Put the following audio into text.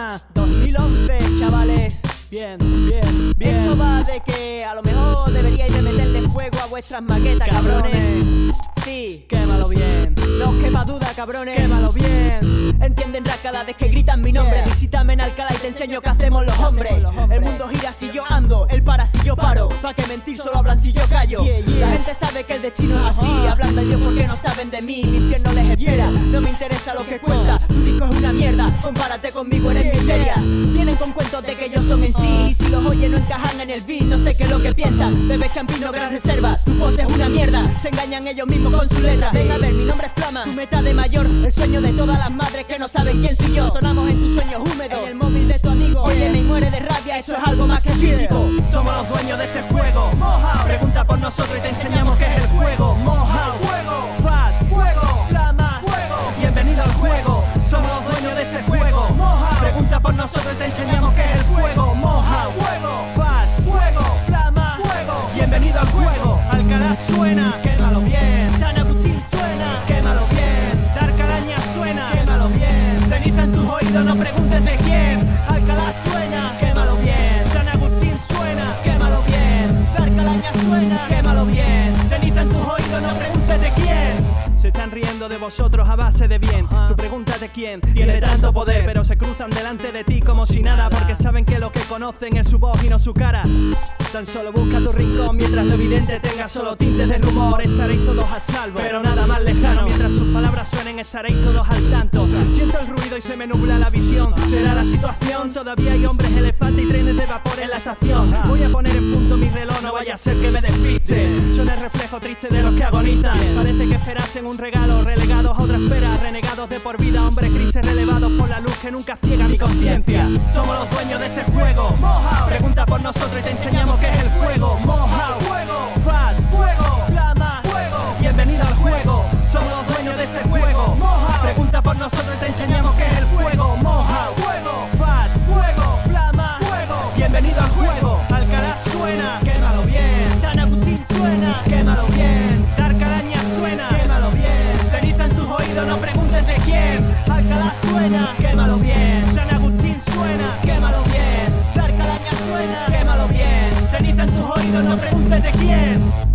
suena. 2011, chavales. Bien, bien, bien. Esto va de que a lo mejor deberíais de meterle fuego a vuestras maquetas, cabrones. Cabrones. Sí, Quémalo bien. No os quema duda, cabrones. Quémalo bien. Entienden rap cada vez que gritan mi nombre. Visítame en Alcalá y te enseño qué hacemos los hombres. El mundo gira si yo ando, él para si yo paro. Pa' que mentir solo hablan si yo callo. La gente sabe que el destino es así. Hablan de Dios porque no saben de mí. El infierno les espera. No me interesa lo que cuenta. Tu disco es una mierda. Compárate conmigo, eres miseria. Vienen con cuentos de que ellos son en sí. Y si los oyen no encajan en el beat, sé qué es lo que piensan. Bebé Champino, gran reserva. Tu pose es una mierda. Se engañan ellos mismos con su letra. Ven a ver, mi nombre es Flama. Tu meta de mayor. El sueño de todas las madres que no saben quién soy yo. Sonamos en tus sueños húmedos. En el móvil de tu amigo. No preguntes de quién. Alcalá suena. Quémalo bien. San Agustín suena. Quémalo bien. Dar calaña suena. Quémalo bien. Ceniza en tus oídos, no preguntes de quién. Se están riendo de vosotros a base de bien. Tu pregunta de quién tiene tanto poder, pero se cruzan delante de ti como si nada, porque saben que lo que conocen es su voz y no su cara. Tan solo busca tu rincón mientras lo evidente tenga solo tintes de rumor. Estaréis todos a salvo, pero nada más lejano. Estaréis todos al tanto. Siento el ruido y se me nubla la visión. Será la situación. Todavía hay hombres elefante y trenes de vapor en la estación. Voy a poner en punto mi reloj, no vaya a ser que me despiste. Son el reflejo triste de los que agonizan. Parece que esperasen un regalo, relegados a otra esfera, renegados de por vida, hombres grises relevados por la luz que nunca ciega mi conciencia. Somos los dueños de este juego. Pregunta por nosotros y te enseñamos qué es el juego. Mojao. no preguntes de quién.